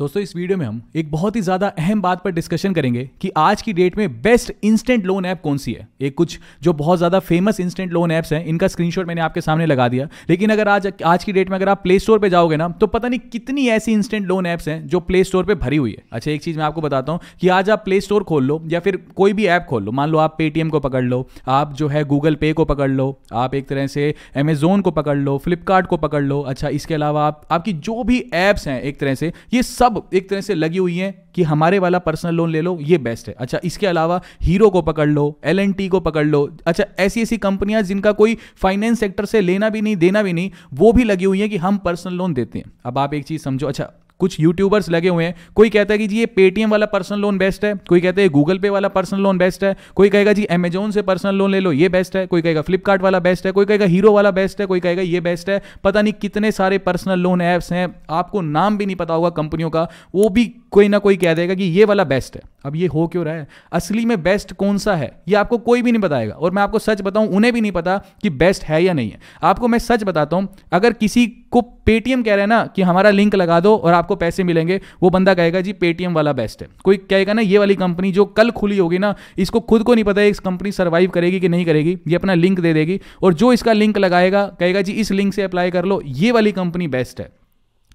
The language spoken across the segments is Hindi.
दोस्तों, इस वीडियो में हम एक बहुत ही ज़्यादा अहम बात पर डिस्कशन करेंगे कि आज की डेट में बेस्ट इंस्टेंट लोन ऐप कौन सी है। एक कुछ जो बहुत ज़्यादा फ़ेमस इंस्टेंट लोन ऐप्स हैं, इनका स्क्रीनशॉट मैंने आपके सामने लगा दिया। लेकिन अगर आज आज की डेट में अगर आप प्ले स्टोर पर जाओगे ना तो पता नहीं कितनी ऐसी इंस्टेंट लोन ऐप्स हैं जो प्ले स्टोर पर भरी हुई है। अच्छा एक चीज़ मैं आपको बताता हूँ कि आज आप प्ले स्टोर खोल लो या फिर कोई भी ऐप खोल लो। मान लो आप पेटीएम को पकड़ लो, आप जो है गूगल पे को पकड़ लो, आप एक तरह से अमेजोन को पकड़ लो फ्लिपकार्ट को पकड़ लो। अच्छा इसके अलावा आप, आपकी जो भी ऐप्स हैं एक तरह से, ये सब एक तरह से लगी हुई हैं कि हमारे वाला पर्सनल लोन ले लो, ये बेस्ट है। अच्छा इसके अलावा हीरो को पकड़ लो एलएनटी को पकड़ लो। अच्छा ऐसी ऐसी कंपनियाँ जिनका कोई फाइनेंस सेक्टर से लेना भी नहीं, देना भी नहीं, वो भी लगी हुई है कि हम पर्सनल लोन देते हैं। अब आप एक चीज़ समझो अच्छा कुछ यूट्यूबर्स लगे हुए हैं। कोई कहता है कि जी ये पेटीएम वाला पर्सनल लोन बेस्ट है, कोई कहता है गूगल पे वाला पर्सनल लोन बेस्ट है, कोई कहेगा जी अमेजोन से पर्सनल लोन ले लो, ये बेस्ट है, कोई कहेगा फ्लिपकार्ट वाला बेस्ट है, कोई कहेगा हीरो वाला बेस्ट है, कोई कहेगा ये बेस्ट है। पता नहीं कितने सारे पर्सनल लोन ऐप्स हैं, आपको नाम भी नहीं पता होगा कंपनियों का, वो भी कोई ना कोई कह देगा कि ये वाला बेस्ट है। अब ये हो क्यों रहा है? असली में बेस्ट कौन सा है? ये आपको कोई भी नहीं बताएगा। और मैं आपको सच बताऊँ, उन्हें भी नहीं पता कि बेस्ट है या नहीं है। आपको मैं सच बताता हूँ, अगर किसी को पेटीएम कह रहे हैं ना कि हमारा लिंक लगा दो और आपको पैसे मिलेंगे, वो बंदा कहेगा, जी पेटीएम वाला बेस्ट है। कोई कहेगा ना, ये वाली कंपनी जो कल खुली होगी ना, इसको खुद को नहीं पता है इस कंपनी सर्वाइव करेगी कि नहीं करेगी। ये अपना लिंक दे देगी और जो इसका लिंक लगाएगा, कहेगा, जी, इस लिंक से अप्लाई कर लो। ये वाली कंपनी बेस्ट है।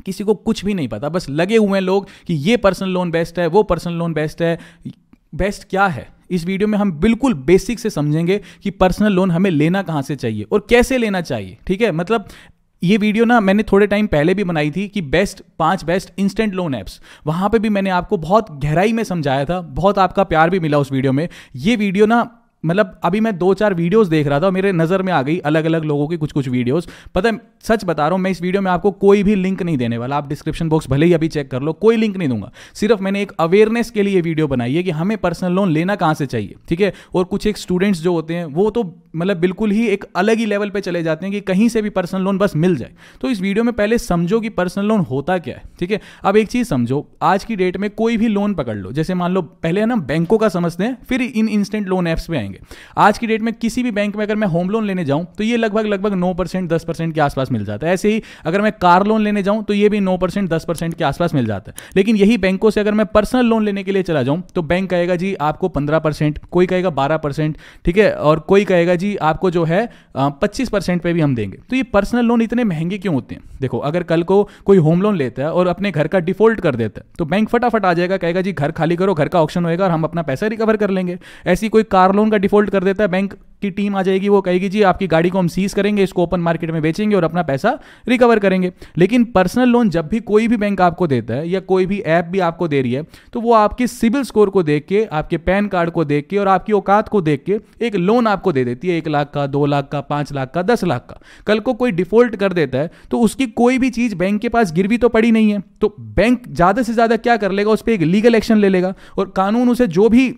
किसी को कुछ भी नहीं पता, बस लगे हुए हैं लोग कि ये पर्सनल लोन बेस्ट है, वो पर्सनल लोन बेस्ट है। बेस्ट क्या है? इस वीडियो में हम बिल्कुल बेसिक से समझेंगे कि पर्सनल लोन हमें लेना कहाँ से चाहिए और कैसे लेना चाहिए, ठीक है? मतलब ये वीडियो ना मैंने थोड़े टाइम पहले भी बनाई थी कि बेस्ट पाँच बेस्ट इंस्टेंट लोन ऐप्स वहाँ पे भी मैंने आपको बहुत गहराई में समझाया था, बहुत आपका प्यार भी मिला उस वीडियो में। ये वीडियो ना मतलब अभी मैं दो चार वीडियोस देख रहा था मेरे नज़र में आ गई अलग अलग लोगों की कुछ कुछ वीडियोस पता है, सच बता रहा हूँ, मैं इस वीडियो में आपको कोई भी लिंक नहीं देने वाला। आप डिस्क्रिप्शन बॉक्स भले ही अभी चेक कर लो, कोई लिंक नहीं दूँगा। सिर्फ़ मैंने एक अवेयरनेस के लिए वीडियो बनाई है कि हमें पर्सनल लोन लेना कहाँ से चाहिए, ठीक है? और कुछ एक स्टूडेंट्स जो होते हैं, वो तो मतलब बिल्कुल ही एक अलग ही लेवल पर चले जाते हैं कि कहीं से भी पर्सनल लोन बस मिल जाए। तो इस वीडियो में पहले समझो कि पर्सनल लोन होता क्या है, ठीक है? अब एक चीज़ समझो, आज की डेट में कोई भी लोन पकड़ लो। जैसे मान लो, पहले है ना, बैंकों का समझते हैं, फिर इन इंस्टेंट लोन ऐप्स पे आएँगे। आज की डेट में किसी भी बैंक में अगर मैं होम लोन लेने जाऊँ तो ये लगभग लगभग नौ परसेंट, दस परसेंट के आसपास मिल जाता है। ऐसे ही अगर मैं कार लोन लेने जाऊँ तो ये भी नौ परसेंट, दस परसेंट के आसपास मिल जाता है। लेकिन यही बैंकों से अगर मैं पर्सनल लोन लेने के लिए चला जाऊँ तो बैंक कहेगा, जी, आपको पंद्रह परसेंट, कोई कहेगा बारह परसेंट, ठीक है? और कोई कहेगा, जी, आपको जो है पच्चीस परसेंट पे भी हम देंगे। तो ये पर्सनल लोन इतने महँगे क्यों होते हैं? देखो, अगर कल को कोई होम लोन लेता है और अपने घर का डिफ़ॉल्ट कर देता है तो बैंक फटाफट आ जाएगा, कहेगा, जी, घर खाली करो, घर का ऑप्शन होएगा और हम अपना पैसा रिकवर कर लेंगे। ऐसी कोई कार लोन का डिफ़ॉल्ट कर देता है, बैंक की टीम आ जाएगी, वो कहेगी, जी, आपकी गाड़ी को हम सीज करेंगे, इसको ओपन मार्केट में बेचेंगे और अपना पैसा रिकवर करेंगे। लेकिन पर्सनल लोन जब भी कोई भी बैंक आपको देता है या कोई भी ऐप भी आपको दे रही है तो वो आपके सिविल स्कोर को देख के, आपके पैन कार्ड को देख के और आपकी औकात को देख के एक लोन आपको दे देती है, एक लाख का, दो लाख का, पाँच लाख का, दस लाख का। कल को कोई डिफ़ॉल्ट कर देता है तो उसकी कोई भी चीज़ बैंक के पास गिरवी तो पड़ी नहीं है। तो बैंक ज़्यादा से ज़्यादा क्या कर लेगा, उस पर एक लीगल एक्शन ले लेगा और कानून उसे जो भी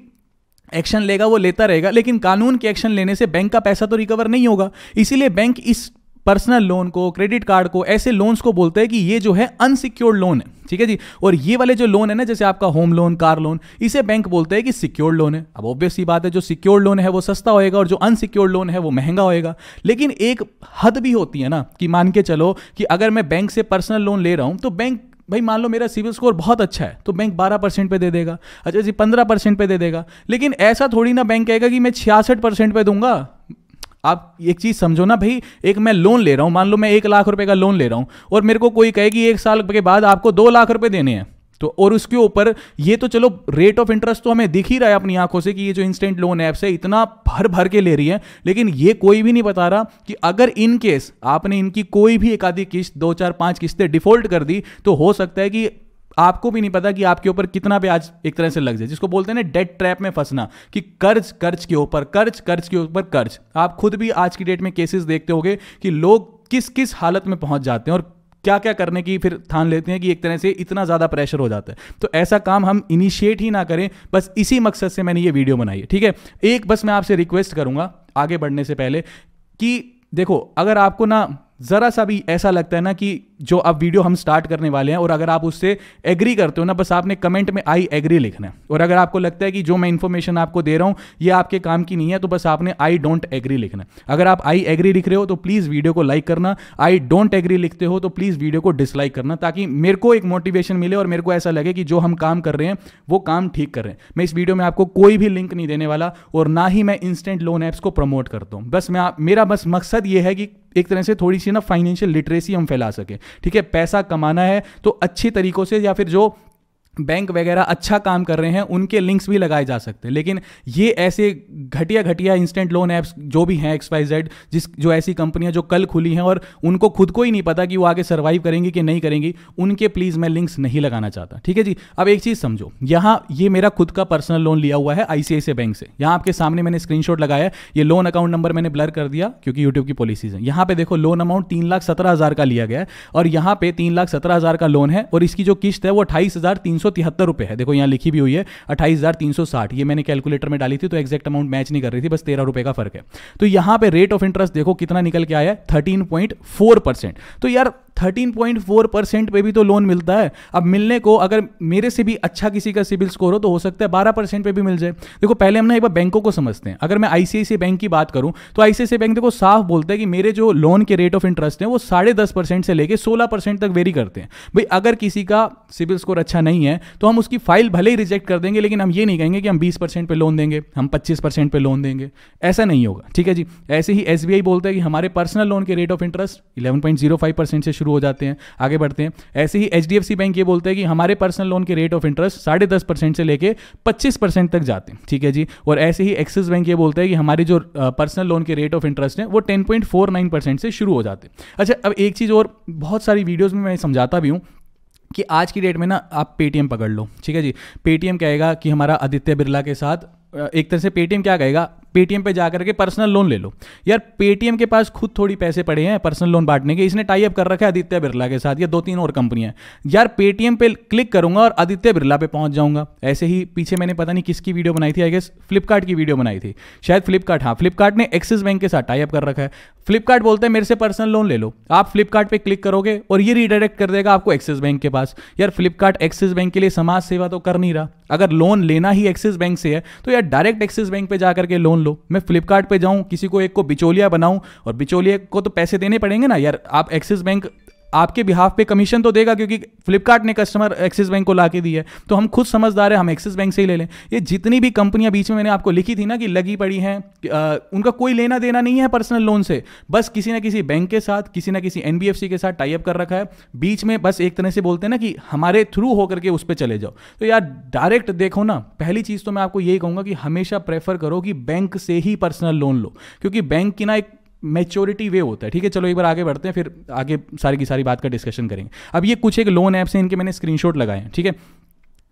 एक्शन लेगा, वो लेता रहेगा, लेकिन कानून के एक्शन लेने से बैंक का पैसा तो रिकवर नहीं होगा। इसीलिए बैंक इस पर्सनल लोन को क्रेडिट कार्ड को, ऐसे लोन्स को बोलते हैं कि ये जो है अनसिक्योर्ड लोन है। ठीक है जी? और ये वाले जो लोन है ना, जैसे आपका होम लोन कार लोन इसे बैंक बोलते हैं कि सिक्योर्ड लोन है। अब ऑब्वियस सी बात है, जो सिक्योर्ड लोन है वो सस्ता होएगा और जो अनसिक्योर्ड लोन है वो महँगा होएगा। लेकिन एक हद भी होती है ना, कि मान के चलो कि अगर मैं बैंक से पर्सनल लोन ले रहा हूँ तो बैंक भाई मान लो मेरा सिविल स्कोर बहुत अच्छा है तो बैंक बारह परसेंट पे दे देगा। अच्छा जी पंद्रह परसेंट पे दे देगा। लेकिन ऐसा थोड़ी ना बैंक कहेगा कि मैं छियासठ परसेंट पे दूँगा। आप एक चीज़ समझो ना भाई, एक मैं लोन ले रहा हूँ, मान लो मैं एक लाख रुपये का लोन ले रहा हूँ, और मेरे को कोई कहे कि एक साल के बाद आपको दो लाख रुपये देने हैं। तो और उसके ऊपर ये तो चलो रेट ऑफ़ इंटरेस्ट तो हमें दिख ही रहा है अपनी आँखों से कि ये जो इंस्टेंट लोन ऐप्स है, इतना भर भर के ले रही है। लेकिन ये कोई भी नहीं बता रहा कि अगर इन केस आपने इनकी कोई भी एक आधी किस्त, दो, चार, पाँच किस्तें डिफ़ॉल्ट कर दी तो हो सकता है कि आपको भी नहीं पता कि आपके ऊपर कितना ब्याज एक तरह से लग जाए, जिसको बोलते हैं ना डेट ट्रैप में फंसना, कि कर्ज कर्ज के ऊपर, कर्ज कर्ज के ऊपर कर्ज। आप खुद भी आज की डेट में केसेस देखते होगे कि लोग किस किस हालत में पहुँच जाते हैं और क्या क्या करने की फिर ठान लेते हैं कि एक तरह से इतना ज़्यादा प्रेशर हो जाता है। तो ऐसा काम हम इनिशिएट ही ना करें, बस इसी मकसद से मैंने ये वीडियो बनाई है, ठीक है? एक बस मैं आपसे रिक्वेस्ट करूँगा आगे बढ़ने से पहले कि देखो, अगर आपको ना ज़रा सा भी ऐसा लगता है ना कि जो अब वीडियो हम स्टार्ट करने वाले हैं, और अगर आप उससे एग्री करते हो ना, बस आपने कमेंट में आई एग्री लिखना है। और अगर आपको लगता है कि जो मैं इन्फॉर्मेशन आपको दे रहा हूँ, ये आपके काम की नहीं है तो बस आपने आई डोंट एग्री लिखना है। अगर आप आई एग्री लिख रहे हो तो प्लीज़ वीडियो को लाइक करना। आई डोंट एग्री लिखते हो तो प्लीज़ वीडियो को डिसलाइक करना, ताकि मेरे को एक मोटिवेशन मिले, और मेरे को ऐसा लगे कि जो हम काम कर रहे हैं, वो काम ठीक कर रहे हैं। मैं इस वीडियो में आपको कोई भी लिंक नहीं देने वाला, और ना ही मैं इंस्टेंट लोन ऐप्स को प्रमोट करता हूँ। बस मैं, मेरा बस मकसद ये है कि एक तरह से थोड़ी सी ना फाइनेंशियल लिटरेसी हम फैला सके। ठीक है? पैसा कमाना है तो अच्छे तरीकों से या फिर जो बैंक वगैरह अच्छा काम कर रहे हैं, उनके लिंक्स भी लगाए जा सकते हैं। लेकिन ये ऐसे घटिया घटिया इंस्टेंट लोन ऐप्स जो भी हैं एक्स वाई जेड जिस, जो ऐसी कंपनियाँ जो कल खुली हैं और उनको खुद को ही नहीं पता कि वो आगे सर्वाइव करेंगी कि नहीं करेंगी, उनके प्लीज़ मैं लिंक्स नहीं लगाना चाहता। ठीक है जी? अब एक चीज़ समझो, यहाँ ये मेरा खुद का पर्सनल लोन लिया हुआ है आई बैंक से। यहाँ आपके सामने मैंने स्क्रीन लगाया ये लोन अकाउंट नंबर मैंने ब्लर कर दिया क्योंकि यूट्यूब की पॉलिसीज़ है। यहाँ पे देखो लोन अमाउंट तीन लाख सत्रह हज़ार का लिया गया है और यहाँ पे तीन लाख सत्रह हज़ार का लोन है और इसकी जो किस्त है वो अट्ठाईस हज़ार तीन सौ तिहत्तर रुपये है। देखो, यहाँ लिखी भी हुई है, अट्ठाईस हज़ार तीन सौ साठ। ये मैंने कैलकुलेटर में डाली थी तो एक्जैक्ट अमाउंट मैच नहीं कर रही थी, बस तेरह रुपये का फ़र्क है। तो यहाँ पे रेट ऑफ़ इंटरेस्ट देखो कितना निकल के आया है थर्टीन पॉइंट फोर परसेंट तो यार 13.4 परसेंट पे भी तो लोन मिलता है। अब मिलने को अगर मेरे से भी अच्छा किसी का सिविल स्कोर हो तो हो सकता है 12 परसेंट पे भी मिल जाए। देखो, पहले हम ना एक बार बैंकों को समझते हैं। अगर मैं आईसीआईसी बैंक की बात करूँ तो आईसीआईसी बैंक देखो साफ़ बोलता है कि मेरे जो लोन के रेट ऑफ़ इंटरेस्ट है वो साढ़े दस परसेंट से लेकर सोलह परसेंट तक वेरी करते हैं। भाई, अगर किसी का सिविल स्कोर अच्छा नहीं है तो हम उसकी फ़ाइल भले ही रिजेक्ट कर देंगे, लेकिन हम ये नहीं कहेंगे कि हम बीस परसेंट पे लोन देंगे, हम पच्चीस परसेंट पे लोन देंगे। ऐसा नहीं होगा, ठीक है जी? ऐसे ही SBI बोलता है कि हमारे पर्सनल लोन के रेट ऑफ़ इंटरेस्ट इलेवन से शुरू हो जाते हैं, आगे बढ़ते हैं। ऐसे ही एचडीएफसी बैंक ये बोलते हैं कि हमारे पर्सनल लोन के रेट ऑफ़ इंटरेस्ट साढ़े दस परसेंट से लेके पच्चीस परसेंट तक जाते हैं, ठीक है जी? और ऐसे ही एक्सिस बैंक ये बोलते हैं कि हमारी जो पर्सनल लोन के रेट ऑफ़ इंटरेस्ट है, वो ten point four nine percent से शुरू हो जाते हैं। अच्छा अब एक चीज़ और, बहुत सारी वीडियोज़ में मैं समझाता भी हूँ कि आज की डेट में ना आप पेटीएम पकड़ लो, ठीक है जी? पेटीएम कहेगा कि हमारा आदित्य बिरला के साथ एक तरह से पेटीएम क्या कहेगा? पेटीएम पे जाकर के पर्सनल लोन ले लो। यार, पेटीएम के पास खुद थोड़ी पैसे पड़े हैं पर्सनल लोन बांटने के, इसने टाई अप कर रखा है आदित्य बिरला के साथ, या दो तीन और कंपनियाँ यार, पेटीएम पे क्लिक करूँगा और आदित्य बिरला पे पहुँच जाऊँगा। ऐसे ही पीछे मैंने पता नहीं किसकी वीडियो बनाई थी आई गेस फ्लिपकार्ट की वीडियो बनाई थी। शायद फ्लिपकार्ट हाँ फ्लिपकार्ट ने एक्सिस बैंक के साथ टाई अप कर रखा है। फ्लिपकार्ट बोलते हैं, मेरे से पर्सनल लोन ले लो। आप फ्लिपकार्ट पे क्लिक करोगे और ये रिडायरेक्ट कर देगा आपको एक्सिस बैंक के पास। यार फ्लिपकार्ट एक्सिस बैंक के लिए समाज सेवा तो कर नहीं रहा। अगर लोन लेना ही एक्सिस बैंक से है तो यार डायरेक्ट एक्सिस बैंक पे जाकर के लोन लो। मैं फ्लिपकार्ट जाऊँ, किसी को एक को बिचौलिया बनाऊँ, और बिचौलिया को तो पैसे देने पड़ेंगे ना यार। आप एक्सिस बैंक आपके बिहाफ पे कमीशन तो देगा क्योंकि फ्लिपकार्ट ने कस्टमर एक्सिस बैंक को ला के दी है। तो हम खुद समझदार है, हम एक्सिस बैंक से ही ले लें। ये जितनी भी कंपनियाँ बीच में मैंने आपको लिखी थी ना कि लगी पड़ी हैं उनका कोई लेना देना नहीं है पर्सनल लोन से। बस किसी ना किसी बैंक के साथ, किसी ना किसी एनबीएफसी के साथ टाइप कर रखा है। बीच में बस एक तरह से बोलते हैं ना कि हमारे थ्रू होकर के उस पर चले जाओ। तो यार डायरेक्ट देखो ना, पहली चीज़ तो मैं आपको यही कहूँगा कि हमेशा प्रेफर करो कि बैंक से ही पर्सनल लोन लो। क्योंकि बैंक की ना एक मेच्योरिटी वे होता है, ठीक है? चलो एक बार आगे बढ़ते हैं, फिर आगे सारी की सारी बात का डिस्कशन करेंगे। अब ये कुछ एक लोन ऐप्स हैं, इनके मैंने स्क्रीनशॉट लगाए हैं, ठीक है?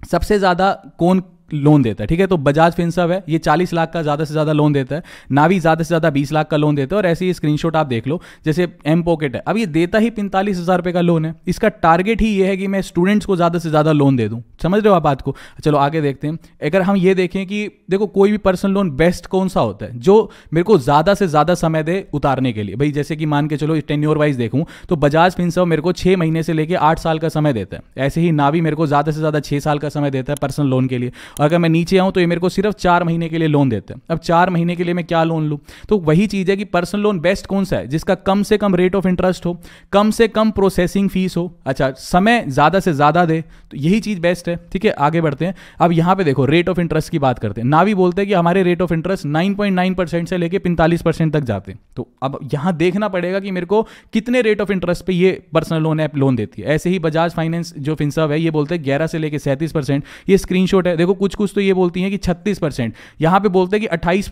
सबसे ज़्यादा कौन लोन देता है, ठीक है? तो बजाज फिनसव है, ये 40 लाख का ज़्यादा से ज़्यादा लोन देता है, नावी ज़्यादा से ज़्यादा 20 लाख का लोन देता है, और ऐसे ही स्क्रीनशॉट आप देख लो, जैसे एम पॉकेट है। अब ये देता ही पैंतालीस हज़ार रुपये का लोन है। इसका टारगेट ही ये है कि मैं स्टूडेंट्स को ज़्यादा से ज़्यादा लोन दे दूँ। समझ रहे हो आप बात को? चलो आगे देखते हैं। अगर हम ये देखें कि देखो, कोई भी पर्सनल लोन बेस्ट कौन सा होता है, जो मेरे को ज़्यादा से ज़्यादा समय दे उतारने के लिए। भाई, जैसे कि मान के चलो टेन्योर वाइज देखूँ तो बजाज फिनसव मेरे को छः महीने से लेकर आठ साल का समय देता है। ऐसे ही नावी मेरे को ज़्यादा से ज़्यादा छः साल का समय देता है पर्सनल लोन के लिए। और अगर मैं नीचे आऊँ तो ये मेरे को सिर्फ़ चार महीने के लिए लोन देते हैं। अब चार महीने के लिए मैं क्या लोन लूँ? तो वही चीज़ है कि पर्सनल लोन बेस्ट कौन सा है, जिसका कम से कम रेट ऑफ़ इंटरेस्ट हो, कम से कम प्रोसेसिंग फ़ीस हो। अच्छा समय ज़्यादा से ज़्यादा दे तो यही चीज़ बेस्ट है। ठीक है, आगे बढ़ते हैं। अब यहाँ पे देखो रेट ऑफ़ इंटरेस्ट की बात करते हैं। नावी बोलते हैं कि हमारे रेट ऑफ़ इंटरेस्ट नाइन से लेकर पैंतालीस तक जाते हैं। तो अब यहाँ देखना पड़ेगा कि मेरे को कितने रेट ऑफ़ इंटरेस्ट पे ये पर्सनल लोन ऐप लोन देती है। ऐसे ही बजाज फाइनेंस जो फिंसव है, ये बोलते हैं ग्यारह से लेकर सैंतीस परसेंट ये स्क्रीनशॉट है। देखो कुछ कुछ तो ये बोलती है कि छत्तीस परसेंट यहाँ पे बोलते हैं कि अट्ठाईस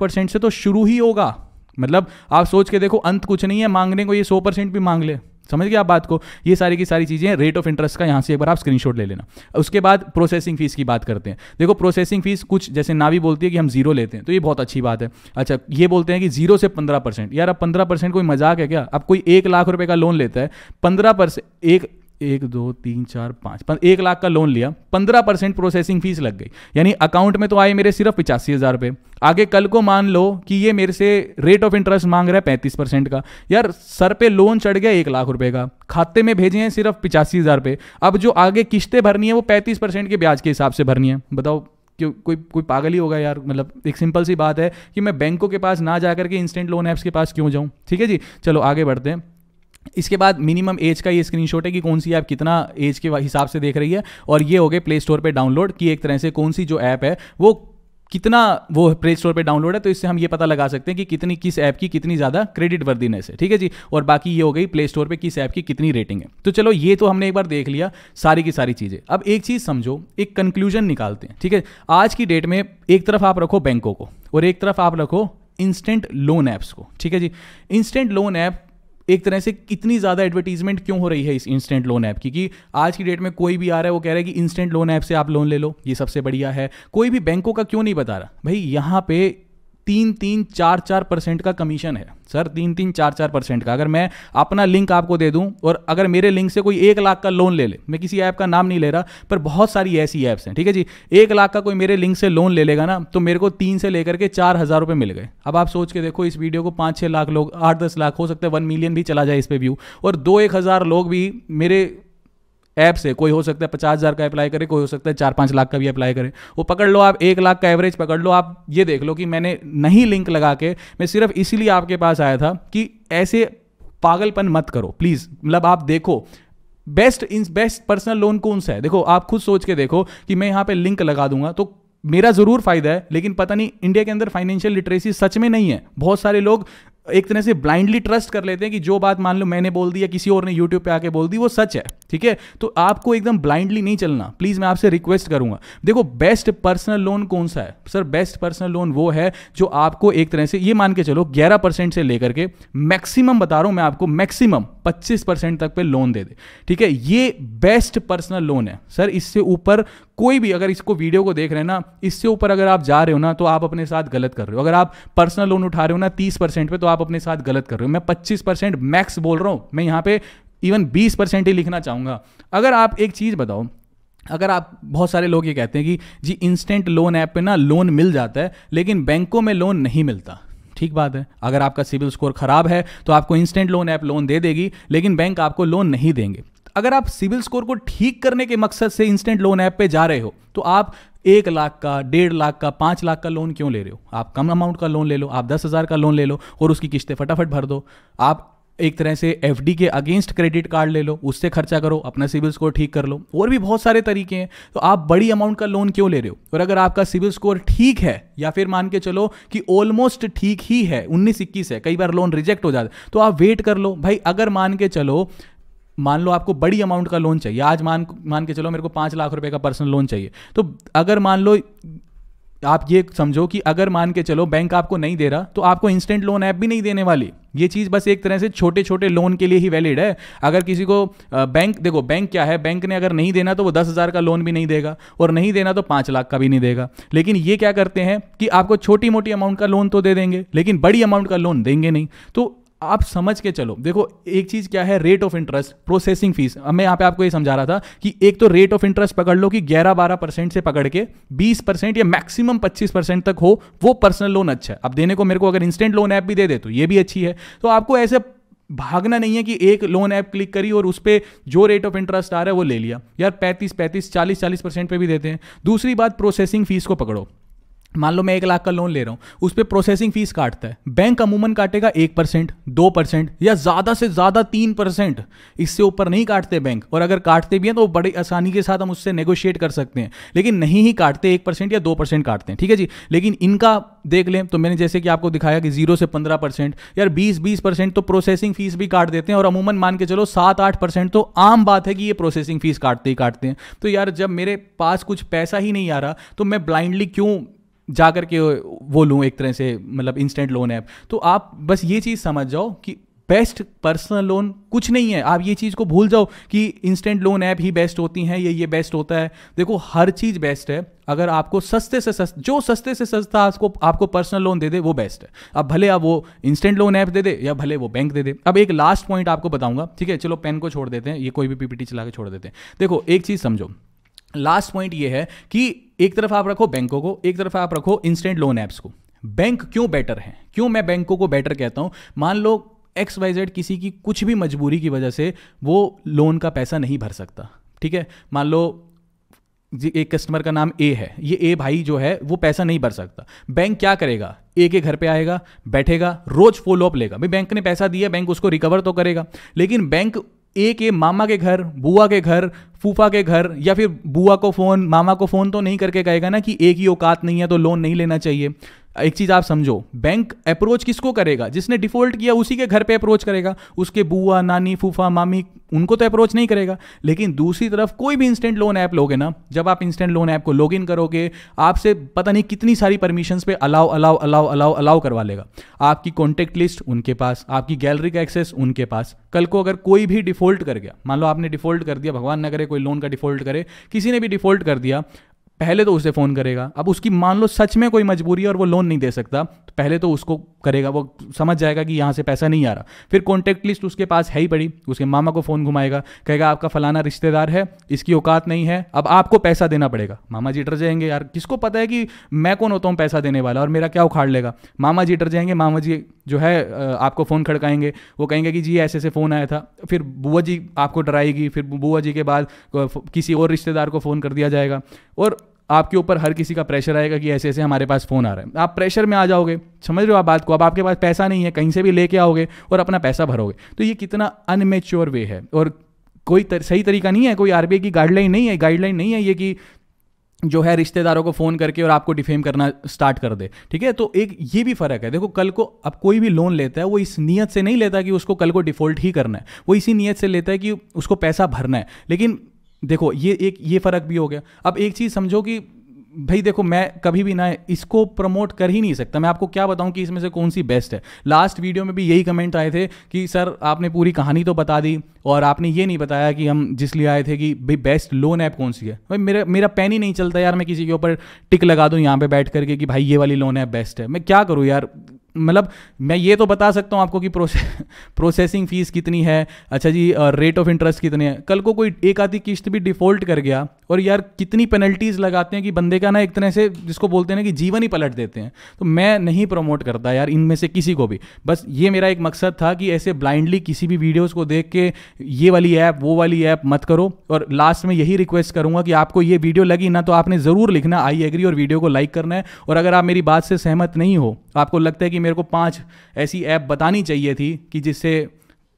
परसेंट से तो शुरू ही होगा। मतलब आप सोच के देखो, अंत कुछ नहीं है, मांगने को ये सौ परसेंट भी मांग ले। समझ गए आप बात को? ये सारी की सारी चीज़ें रेट ऑफ़ इंटरेस्ट का यहाँ से एक बार आप स्क्रीनशॉट ले लेना। उसके बाद प्रोसेसिंग फ़ीस की बात करते हैं। देखो प्रोसेसिंग फ़ीस कुछ, जैसे नावी बोलती है कि हम ज़ीरो लेते हैं तो ये बहुत अच्छी बात है। अच्छा ये बोलते हैं कि ज़ीरो से पंद्रह परसेंट। यार, अब पंद्रह परसेंट कोई मज़ाक है क्या? अब कोई एक लाख रुपये का लोन लेता है, पंद्रह परसेंट एक एक दो तीन चार पाँच। एक लाख का लोन लिया। पंद्रह परसेंट प्रोसेसिंग फ़ीस लग गई। यानी अकाउंट में तो आए मेरे सिर्फ़ पिचासी हज़ार रुपये आगे कल को मान लो कि ये मेरे से रेट ऑफ़ इंटरेस्ट मांग रहा है पैंतीस परसेंट का। यार, सर पे लोन चढ़ गया एक लाख रुपए का। खाते में भेजे हैं सिर्फ़ पिचासी हज़ार रुपये अब जो आगे किस्तें भरनी है वो पैंतीस परसेंट के ब्याज के हिसाब से भरनी है। बताओ, क्यों, कोई कोई पागल ही होगा यार। मतलब एक सिंपल सी बात है कि मैं बैंकों के पास ना जा करके इंस्टेंट लोन ऐप्स के पास क्यों जाऊँ? ठीक है जी? चलो, आगे बढ़ते हैं। इसके बाद मिनिमम एज का ये स्क्रीनशॉट है कि कौन सी ऐप कितना एज के हिसाब से देख रही है और ये हो गए प्ले स्टोर पे डाउनलोड कि एक तरह से कौन सी जो ऐप है, वो कितना वो प्ले स्टोर पे डाउनलोड है तो इससे हम ये पता लगा सकते हैं कि कितनी, किस ऐप की कितनी ज़्यादा क्रेडिट वर्दीनेस है ठीक है जी? और बाकी ये हो गई प्ले स्टोर पे किस ऐप की कितनी रेटिंग है। तो चलो ये तो हमने एक बार देख लिया, सारी की सारी चीज़ें। अब एक चीज़ समझो, एक कंक्लूजन निकालते हैं, ठीक है? आज की डेट में एक तरफ़ आप रखो बैंकों को और एक तरफ़ आप रखो इंस्टेंट लोन ऐप्स को, ठीक है जी? इंस्टेंट लोन ऐप एक तरह से कितनी ज़्यादा एडवर्टीजमेंट क्यों हो रही है इस इंस्टेंट लोन ऐप की? कि आज की डेट में कोई भी आ रहा है, वो कह रहा है कि इंस्टेंट लोन ऐप से आप लोन ले लो, ये सबसे बढ़िया है। कोई भी बैंकों का क्यों नहीं बता रहा? भाई, यहाँ पे तीन तीन चार चार परसेंट का कमीशन है। सर, तीन तीन चार चार परसेंट का। अगर मैं अपना लिंक आपको दे दूँ और अगर मेरे लिंक से कोई एक लाख का लोन ले ले, मैं किसी ऐप का नाम नहीं ले रहा, पर बहुत सारी ऐसी ऐप्स हैं, ठीक है जी? एक लाख का कोई मेरे लिंक से लोन ले लेगा ना तो मेरे को तीन से लेकर के चार हज़ार रुपये मिल गए। अब आप सोच के देखो, इस वीडियो को पाँच छः लाख लोग, आठ दस लाख, हो सकता है वन मिलियन भी चला जाए इस पर व्यू, और दो एक हज़ार लोग भी मेरे ऐप से, कोई हो सकता है पचास हज़ार का अप्लाई करे, कोई हो सकता है चार पाँच लाख का भी अप्लाई करे। वो पकड़ लो आप, एक लाख का एवरेज पकड़ लो, आप ये देख लो कि मैंने नहीं लिंक लगा के, मैं सिर्फ़ इसीलिए आपके पास आया था कि ऐसे पागलपन मत करो प्लीज़ मतलब आप देखो बेस्ट इन बेस्ट पर्सनल लोन कौन सा है? देखो, आप खुद सोच के देखो कि मैं यहाँ पे लिंक लगा दूँगा तो मेरा ज़रूर फ़ायदा है, लेकिन पता नहीं इंडिया के अंदर फाइनेंशियल लिटरेसी सच में नहीं है। बहुत सारे लोग एक तरह से ब्लाइंडली ट्रस्ट कर लेते हैं कि जो बात मान लो मैंने बोल दी या किसी और ने यूट्यूब पे आके बोल दी, वो सच है, ठीक है? तो आपको एकदम ब्लाइंडली नहीं चलना। प्लीज़ मैं आपसे रिक्वेस्ट करूँगा। देखो बेस्ट पर्सनल लोन कौन सा है? सर बेस्ट पर्सनल लोन वो है जो आपको एक तरह से, ये मान के चलो, ग्यारह परसेंट से लेकर के मैक्सिमम बता रहा हूँ मैं आपको मैक्सिमम पच्चीस परसेंट तक पे लोन दे दे, ठीक है? ये बेस्ट पर्सनल लोन है। सर इससे ऊपर कोई भी अगर इसको वीडियो को देख रहे हैं ना, इससे ऊपर अगर आप जा रहे हो ना तो आप अपने साथ गलत कर रहे हो। अगर आप पर्सनल लोन उठा रहे हो ना, तीस परसेंट पे तो आप अपने साथ गलत कर रहे हो। मैं पच्चीस परसेंट मैक्स बोल रहा हूँ। मैं यहाँ पे इवन बीस परसेंट ही लिखना चाहूँगा। अगर आप एक चीज़ बताओ, अगर आप, बहुत सारे लोग ये कहते हैं कि, जी इंस्टेंट लोन ऐप पे ना लोन मिल जाता है, लेकिन बैंकों में लोन नहीं मिलता। ठीक बात है। अगर आपका सिविल स्कोर खराब है तो आपको इंस्टेंट लोन ऐप लोन दे देगी, लेकिन बैंक आपको लोन नहीं देंगे। अगर आप सिविल स्कोर को ठीक करने के मकसद से इंस्टेंट लोन ऐप पे जा रहे हो तो आप एक लाख का, डेढ़ लाख का, पाँच लाख का लोन क्यों ले रहे हो? आप कम अमाउंट का लोन ले लो, आप दस हज़ार का लोन ले लो और उसकी किस्तें फटाफट भर दो। आप एक तरह से एफडी के अगेंस्ट क्रेडिट कार्ड ले लो, उससे खर्चा करो, अपना सिविल स्कोर ठीक कर लो, और भी बहुत सारे तरीके हैं। तो आप बड़ी अमाउंट का लोन क्यों ले रहे हो? और अगर आपका सिविल स्कोर ठीक है, या फिर मान के चलो कि ऑलमोस्ट ठीक ही है, उन्नीस इक्कीस है, कई बार लोन रिजेक्ट हो जाता है तो आप वेट कर लो। भाई, अगर मान के चलो मान लो आपको बड़ी अमाउंट का लोन चाहिए। आज मान मान के चलो मेरे को पाँच लाख रुपए का पर्सनल लोन चाहिए। तो अगर मान लो आप ये समझो कि अगर मान के चलो बैंक आपको नहीं दे रहा तो आपको इंस्टेंट लोन ऐप भी नहीं देने वाली। ये चीज़ बस एक तरह से छोटे छोटे लोन के लिए ही वैलिड है। अगर किसी को बैंक देखो बैंक क्या है? बैंक ने अगर नहीं देना तो वो दस हज़ार का लोन भी नहीं देगा और नहीं देना तो पाँच लाख का भी नहीं देगा। लेकिन ये क्या करते हैं कि आपको छोटी मोटी अमाउंट का लोन तो दे देंगे, लेकिन बड़ी अमाउंट का लोन देंगे नहीं। तो आप समझ के चलो। देखो, एक चीज़ क्या है rate of interest processing fees मैं यहाँ पे आपको ये समझा रहा था कि एक तो रेट ऑफ़ इंटरेस्ट पकड़ लो कि 11-12 परसेंट से पकड़ के 20 परसेंट या मैक्सिमम 25 परसेंट तक हो, वो पर्सनल लोन अच्छा है। अब देने को मेरे को अगर इंस्टेंट लोन ऐप भी दे दे तो ये भी अच्छी है। तो आपको ऐसे भागना नहीं है कि एक लोन ऐप क्लिक करी और उस पर जो रेट ऑफ़ इंटरेस्ट आ रहा है वो ले लिया। यार पैंतीस पैंतीस, चालीस चालीस परसेंट पे भी देते हैं। दूसरी बात प्रोसेसिंग फ़ीस को पकड़ो। मान लो मैं एक लाख का लोन ले रहा हूँ, उस पर प्रोसेसिंग फ़ीस काटता है। बैंक अमूमन काटेगा एक परसेंट, दो परसेंट या ज़्यादा से ज़्यादा तीन परसेंट। इससे ऊपर नहीं काटते बैंक और अगर काटते भी हैं तो बड़ी आसानी के साथ हम उससे नेगोशिएट कर सकते हैं। लेकिन नहीं ही काटते, एक परसेंट या दो परसेंट काटते हैं, ठीक है जी? लेकिन इनका देख लें तो मैंने जैसे कि आपको दिखाया कि ज़ीरो से पंद्रह परसेंट, यार बीस बीस परसेंट तो प्रोसेसिंग फ़ीस भी काट देते हैं और अमूमन मान के चलो सात आठ परसेंट तो आम बात है कि ये प्रोसेसिंग फ़ीस काटते ही काटते हैं। तो यार जब मेरे पास कुछ पैसा ही नहीं आ रहा तो मैं ब्लाइंडली क्यों जा कर के वो लूँ एक तरह से मतलब इंस्टेंट लोन ऐप तो आप बस ये चीज़ समझ जाओ कि बेस्ट पर्सनल लोन कुछ नहीं है। आप ये चीज़ को भूल जाओ कि इंस्टेंट लोन ऐप ही बेस्ट होती हैं, ये ये बेस्ट होता है। देखो, हर चीज़ बेस्ट है। अगर आपको सस्ते से सस्ता जो सस्ते से सस्ता आपको आपको पर्सनल लोन दे दे, वो बेस्ट है। अब भले आप वो इंस्टेंट लोन ऐप दे दे या भले वो बैंक दे दे। अब एक लास्ट पॉइंट आपको बताऊँगा, ठीक है? चलो पेन को छोड़ देते हैं। ये कोई भी पीपीटी चला के छोड़ देते हैं। देखो, एक चीज़ समझो। लास्ट पॉइंट ये है कि एक तरफ़ आप रखो बैंकों को, एक तरफ़ आप रखो इंस्टेंट लोन ऐप्स को। बैंक क्यों बेटर है? क्यों मैं बैंकों को बेटर कहता हूँ? मान लो एक्स वाई जेड किसी की कुछ भी मजबूरी की वजह से वो लोन का पैसा नहीं भर सकता, ठीक है? मान लो एक कस्टमर का नाम ए है, ये ए भाई जो है, वो पैसा नहीं भर सकता। बैंक क्या करेगा? ए के घर पे आएगा, बैठेगा, रोज फॉलो अप लेगा। भाई बैंक ने पैसा दिया, बैंक उसको रिकवर तो करेगा। लेकिन बैंक ए के मामा के घर, बुआ के घर फूफा के घर या फिर बुआ को फ़ोन, मामा को फ़ोन तो नहीं करके कहेगा ना कि एक ही औकात नहीं है तो लोन नहीं लेना चाहिए। एक चीज़ आप समझो बैंक अप्रोच किसको करेगा? जिसने डिफ़ॉल्ट किया उसी के घर पे अप्रोच करेगा। उसके बुआ, नानी, फूफा, मामी, उनको तो अप्रोच नहीं करेगा। लेकिन दूसरी तरफ़ कोई भी इंस्टेंट लोन ऐप लोगे ना, जब आप इंस्टेंट लोन ऐप को लॉग इन करोगे, आपसे पता नहीं कितनी सारी परमिशन पे allow allow allow allow allow करवा लेगा। आपकी कॉन्टेक्ट लिस्ट उनके पास, आपकी गैलरी का एक्सेस उनके पास। कल को अगर कोई भी डिफ़ॉल्ट कर गया, मान लो आपने डिफ़ॉल्ट कर दिया, भगवान न करे कोई लोन का डिफ़ॉल्ट करे, किसी ने भी डिफ़ॉल्ट कर दिया पहले तो उसे फ़ोन करेगा। अब उसकी मान लो सच में कोई मजबूरी है और वो लोन नहीं दे सकता तो पहले तो उसको करेगा। वो समझ जाएगा कि यहाँ से पैसा नहीं आ रहा। फिर कॉन्टैक्ट लिस्ट उसके पास है ही पड़ी। उसके मामा को फ़ोन घुमाएगा। कहेगा, आपका फलाना रिश्तेदार है, इसकी औकात नहीं है, अब आपको पैसा देना पड़ेगा। मामा जी डर जाएँगे, यार, किसको पता है कि मैं कौन होता हूँ पैसा देने वाला और मेरा क्या उखाड़ लेगा? मामा जी डर जाएँगे। मामा जी जो है आपको फ़ोन खड़काएँगे। वो कहेंगे कि, जी, ऐसे ऐसे फ़ोन आया था। फिर बुआ जी आपको डराएगी। फिर बुआ जी के बाद किसी और रिश्तेदार को फ़ोन कर दिया जाएगा। और आपके ऊपर हर किसी का प्रेशर आएगा कि ऐसे ऐसे हमारे पास फ़ोन आ रहा है। आप प्रेशर में आ जाओगे समझ रहे हो आप बात को? अब आपके पास पैसा नहीं है कहीं से भी लेके आओगे और अपना पैसा भरोगे। तो ये कितना अनमेच्योर वे है और कोई तर, सही तरीका नहीं है कोई आरबीआई की गाइडलाइन नहीं है गाइडलाइन नहीं है ये कि जो है रिश्तेदारों को फ़ोन करके और आपको डिफेम करना स्टार्ट कर दे ठीक है? तो एक ये भी फ़र्क है। देखो कल को अब कोई भी लोन लेता है वो इस नीयत से नहीं लेता कि उसको कल को डिफ़ॉल्ट ही करना है। वो इसी नीयत से लेता है कि उसको पैसा भरना है। लेकिन देखो, ये एक, ये फ़र्क भी हो गया। अब एक चीज़ समझो कि भाई देखो, मैं कभी भी ना इसको प्रमोट कर ही नहीं सकता। मैं आपको क्या बताऊँ कि इसमें से कौन सी बेस्ट है। लास्ट वीडियो में भी यही कमेंट आए थे कि, सर, आपने पूरी कहानी तो बता दी और आपने ये नहीं बताया कि हम जिस लिए आए थे कि भाई बेस्ट लोन ऐप कौन सी है? भाई मेरा मेरा पेन ही नहीं चलता यार, मैं किसी के ऊपर टिक लगा दूँ यहाँ पे बैठ करके कि भाई ये वाली लोन ऐप बेस्ट है। मैं क्या करूँ यार? मतलब मैं ये तो बता सकता हूँ आपको कि प्रोसे, प्रोसेसिंग फ़ीस कितनी है अच्छा जी रेट ऑफ़ इंटरेस्ट कितने हैं। कल को कोई एक आधी किस्त भी डिफ़ॉल्ट कर गया और यार कितनी पेनल्टीज लगाते हैं कि बंदे का ना एक तरह से जिसको बोलते हैं ना कि जीवन ही पलट देते हैं। तो मैं नहीं प्रमोट करता यार इनमें से किसी को भी। बस ये मेरा एक मकसद था कि ऐसे ब्लाइंडली किसी भी वीडियोस को देख के ये वाली ऐप वो वाली ऐप मत करो और लास्ट में यही रिक्वेस्ट करूँगा कि आपको ये वीडियो लगी ना तो आपने ज़रूर लिखना आई एग्री और वीडियो को लाइक करना है। और अगर आप मेरी बात से सहमत नहीं हो आपको लगता है कि मेरे को पाँच ऐसी ऐप बतानी चाहिए थी कि जिससे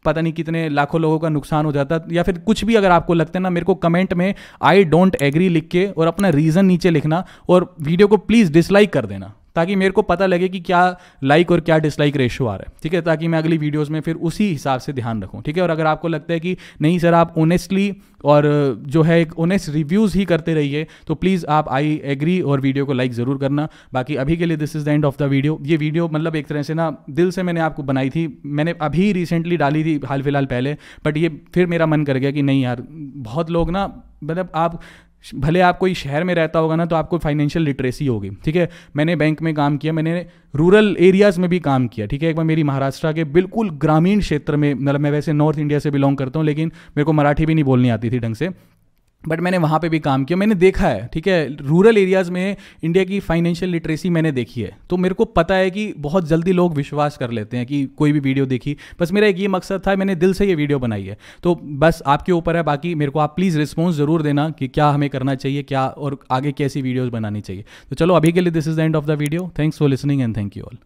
पता नहीं कितने लाखों लोगों का नुकसान हो जाता या फिर कुछ भी अगर आपको लगता है ना, मेरे को कमेंट में आई डोंट एग्री लिख के और अपना रीज़न नीचे लिखना और वीडियो को प्लीज़ डिसलाइक कर देना। ताकि मेरे को पता लगे कि क्या लाइक और क्या डिसलाइक रेशो आ रहा है, ठीक है? ताकि मैं अगली वीडियोज़ में फिर उसी हिसाब से ध्यान रखूँ, ठीक है? और अगर आपको लगता है कि नहीं सर, आप ओनेस्टली और जो है एक ओनेस्ट रिव्यूज़ ही करते रहिए तो प्लीज़ आप आई एग्री और वीडियो को लाइक ज़रूर करना। बाकी अभी के लिए this is the end of the video ये वीडियो मतलब एक तरह से ना, दिल से मैंने आपको बनाई थी, मैंने अभी रिसेंटली डाली थी हाल फ़िलहाल पहले बट ये फिर मेरा मन कर गया कि नहीं यार, बहुत लोग ना मतलब आप भले आप कोई शहर में रहता होगा ना तो आपको फाइनेंशियल लिटरेसी होगी, ठीक है? मैंने बैंक में काम किया, मैंने रूरल एरियाज़ में भी काम किया, ठीक है? एक बार मेरी महाराष्ट्र के बिल्कुल ग्रामीण क्षेत्र में मतलब मैं वैसे नॉर्थ इंडिया से बिलोंग करता हूँ, लेकिन मेरे को मराठी भी नहीं बोलनी आती थी ढंग से। बट मैंने वहाँ पे भी काम किया। मैंने देखा है, ठीक है? रूरल एरियाज़ में इंडिया की फाइनेंशियल लिटरेसी मैंने देखी है। तो मेरे को पता है कि बहुत जल्दी लोग विश्वास कर लेते हैं कि कोई भी वीडियो देखी। बस मेरा एक ये मकसद था, मैंने दिल से ये वीडियो बनाई है। तो बस आपके ऊपर है, बाकी मेरे को आप प्लीज़ रिस्पॉन्स ज़रूर देना कि क्या हमें करना चाहिए, क्या और आगे कैसी वीडियोज़ बनानी चाहिए। तो चलो, अभी के लिए this is the end of the video thanks for listening and thank you all